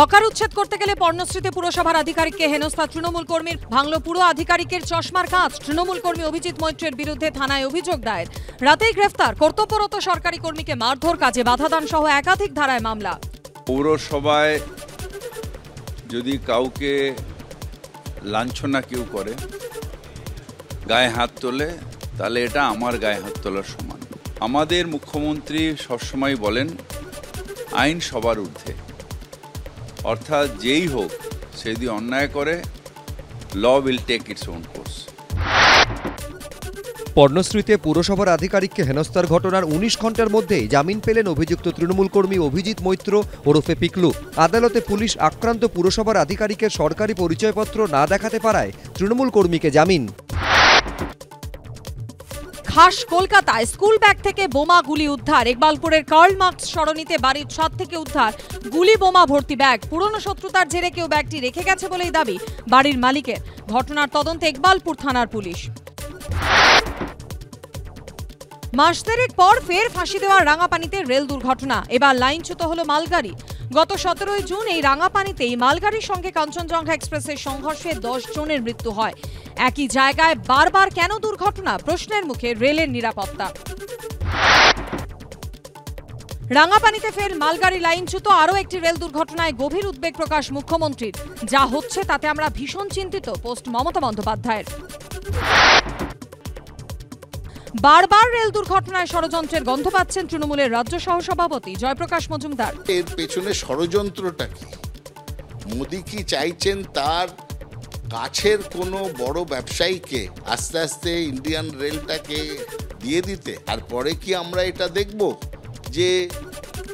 Hawker উচ্ছেদ করতে গেলে পর্ণশ্রীতে পুরসভার আধিকারিককে হেনস্থা। তৃণমূল কর্মীর ভাঙল পুরো আধিকারিকের চশমার কাঁচ। তৃণমূল কর্মী অভিজিৎ মৈত্রের বিরুদ্ধে থানায় অভিযোগ দায়ের। রাতেই গ্রেফতার কর্তব্যরত সরকারি কর্মীকে মারধর কাজে বাধাদান সহ একাধিক ধারায় মামলা। পৌরসভায় যদি কাউকে লাঞ্ছনা কেউ করে, গায়ে হাত তোলে, তাহলে এটা আমার গায়ে হাত তোলার সমান। আমাদের মুখ্যমন্ত্রী সবসময় বলেন, আইন সবার ঊর্ধ্বে। অর্থাৎ যেই হোক, সে যদি অন্যায় করে law will take its own course পর্ণশ্রীতে পুরসভার আধিকারিককে হেনস্থার ঘটনার উনিশ ঘণ্টার মধ্যেই জামিন পেলেন অভিযুক্ত তৃণমূল কর্মী অভিজিৎ মৈত্র, ওরফে পিকলু। আদালতে পুলিশ আক্রান্ত পুরসভার আধিকারিকের সরকারি পরিচয়পত্র না দেখাতে পারায় তৃণমূল কর্মীকে জামিন। খাস কলকাতায় স্কুল ব্যাগ থেকে বোমা গুলি উদ্ধার। ইকবালপুরের কার্ল মার্কস সরণিতে বাড়ির ছাদ থেকে উদ্ধার গুলি বোমা ভর্তি ব্যাগ। পুরনো শত্রুতার জেরে কেউ ব্যাগটি রেখে গেছে বলেই দাবি বাড়ির মালিকের। ঘটনার তদন্তে ইকবালপুর থানার পুলিশ। মাস পর ফের ফাঁসি দেওয়ার রাঙাপানিতে রেল দুর্ঘটনা। এবার লাইনচ্যুত হলো মালগাড়ি। গত সতেরোই জুন এই রাঙাপানিতেই মালগাড়ির সঙ্গে কাঞ্চনজঙ্ঘা এক্সপ্রেসের সংঘর্ষে দশ জনের মৃত্যু হয়। একই জায়গায় বারবার কেন দুর্ঘটনা? প্রশ্নের মুখে রেলের নিরাপত্তা। রাঙাপানিতে ফের মালগাড়ি লাইনচ্যুত। আরও একটি রেল দুর্ঘটনায় গভীর উদ্বেগ প্রকাশ মুখ্যমন্ত্রীর। যা হচ্ছে তাতে আমরা ভীষণ চিন্তিত, পোস্ট মমতা বন্দ্যোপাধ্যায়ের। বারবার রেল দুর্ঘটনায় ষড়যন্ত্রের গন্ধ পাচ্ছেন তৃণমূলের রাজ্য সহসভাপতি জয়প্রকাশ মজুমদার। এর পেছনে ষড়যন্ত্রটা কি? মোদি কি চাইছেন তার কাছের কোনো বড় ব্যবসায়ীকে আস্তে আস্তে ইন্ডিয়ান রেলটাকে দিয়ে দিতে? তারপরে কি আমরা এটা দেখব যে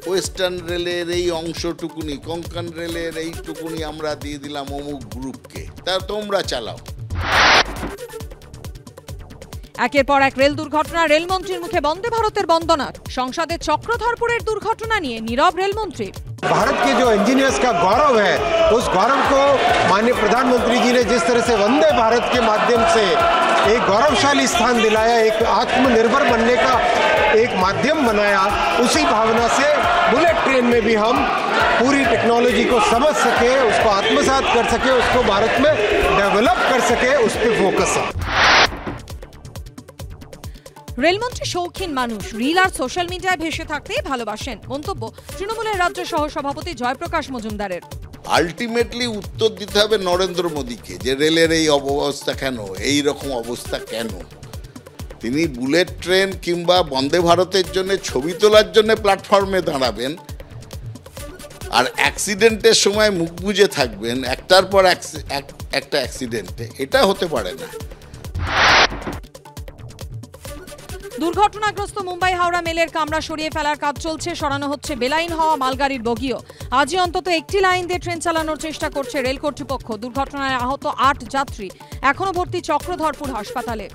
ওয়েস্টার্ন রেলের এই অংশটুকুনি, কোঙ্কন রেলের এইটুকুনি আমরা দিয়ে দিলাম অমুক গ্রুপকে? তা তোমরা চালাও। একের পর এক রেল দুর্ঘটনা রেলমন্ত্রীর মুখে বন্দে ভারতের বন্দনা সংসদে চক্রধরপুরের দুর্ঘটনা নিয়ে নীরব রেলমন্ত্রী भारत के जो इंजीनियर्स का गौरव है उस गौरव को माननीय प्रधानमंत्री जी ने जिस तरह से वंदे भारत के माध्यम से एक गौरवशाली स्थान दिलाया एक आत्मनिर्भर बनने का एक माध्यम बनाया उसी भावना से बुलेट ट्रेन में भी हम पूरी टेक्नोलॉजी को समझ सके उसको आत्मसात कर सके उसको भारत में डेवलप कर सके उस पर फोकस है রেলমন্ত্রী শৌখিন মানুষ রিল আর সোশ্যাল মিডিয়ায় ভেসে থাকতেই ভালোবাসেন। মন্তব্য, তৃণমূলের রাজ্য সহ সভাপতি জয়প্রকাশ মজুমদারের। আলটিমেটলি উত্তর দিতে হবে নরেন্দ্র মোদীকে, যে রেলের এই অবস্থা কেন, এই রকম অবস্থা কেন? তিনি বুলেট ট্রেন কিংবা বন্দে ভারতের জন্য ছবি তোলার জন্য প্ল্যাটফর্মে দাঁড়াবেন, আর অ্যাক্সিডেন্টের সময় মুখ বুজে থাকবেন, একটার পর এক- একটা অ্যাক্সিডেন্টে। এটা হতে পারে না। দুর্ঘটনাগ্রস্ত মুম্বাই হাওড়া মেলের কামরা সরিয়ে ফেলার কাজ চলছে, সরানো হচ্ছে বেলাইন হওয়া মালগাড়ির বগিও। আজই অন্তত একটি লাইন দিয়ে ট্রেন চালানোর চেষ্টা করছে রেল কর্তৃপক্ষ। দুর্ঘটনায় আহত আট যাত্রী এখনও ভর্তি চক্রধরপুর হাসপাতালে।